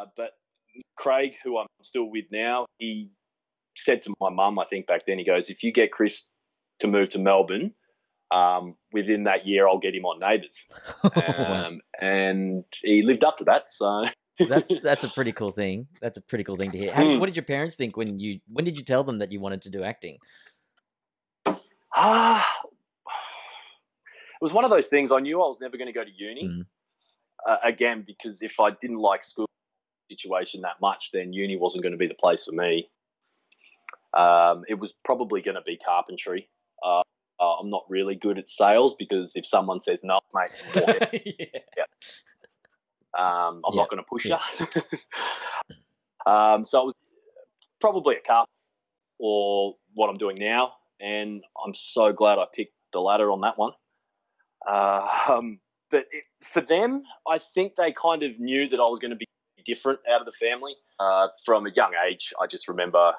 Uh, but Craig, who I'm still with now, he said to my mum, I think back then, he goes, if you get Chris to move to Melbourne, um, within that year, I'll get him on Neighbours. Um, and he lived up to that. So that's that's a pretty cool thing. That's a pretty cool thing to hear. How, what did your parents think when you when did you tell them that you wanted to do acting? Ah, it was one of those things. I knew I was never going to go to uni Mhm. uh, again because if I didn't like school situation that much, then uni wasn't going to be the place for me. Um, it was probably going to be carpentry. Uh, uh, I'm not really good at sales because if someone says no, mate, it. yeah. Um, I'm Yeah, not going to push you. um, so it was probably a car or what I'm doing now, and I'm so glad I picked the latter on that one. Um, but it, for them, I think they kind of knew that I was going to be different out of the family uh, from a young age. I just remember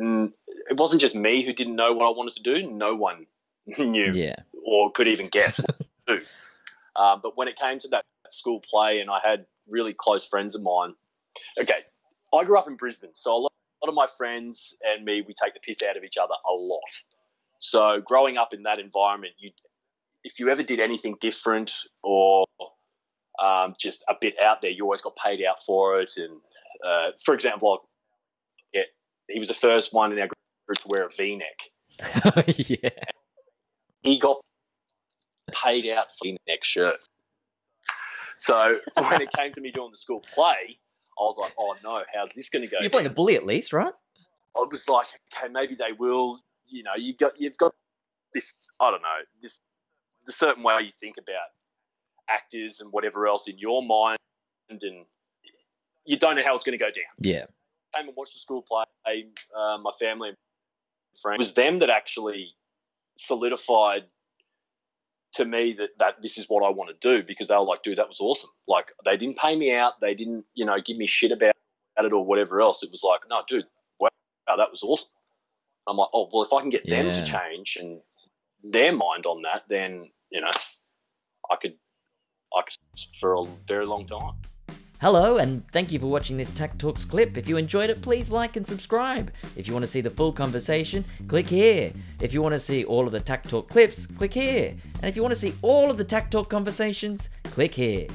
mm, it wasn't just me who didn't know what I wanted to do. No one knew Yeah. or could even guess what to do. Um, but when it came to that school play, and I had really close friends of mine. Okay, I grew up in Brisbane, so a lot, a lot of my friends and me, we take the piss out of each other a lot. So growing up in that environment, you, if you ever did anything different or um, just a bit out there, you always got paid out for it. And uh, for example, yeah, he was the first one in our group to wear a V-neck yeah. he got paid out for the next shirt. So when it came to me doing the school play, I was like, oh no, how's this going to go? You're playing the bully at least, right? I was like, okay, maybe they will. You know, you got you've got this. I don't know this the certain way you think about actors and whatever else in your mind, and you don't know how it's going to go down. Yeah. Came and watched the school play. Uh, my family and friends. It was them that actually solidified to me that, that this is what I want to do because they were like, dude, that was awesome. Like they didn't pay me out. They didn't, you know, give me shit about it or whatever else. It was like, no, dude, wow, that was awesome. I'm like, oh, well, if I can get them to change and their mind on that, then, you know, I could for a very long time. Hello, and thank you for watching this takTalks clip. If you enjoyed it, please like and subscribe. If you want to see the full conversation, click here. If you want to see all of the takTalk clips, click here. And if you want to see all of the takTalk conversations, click here.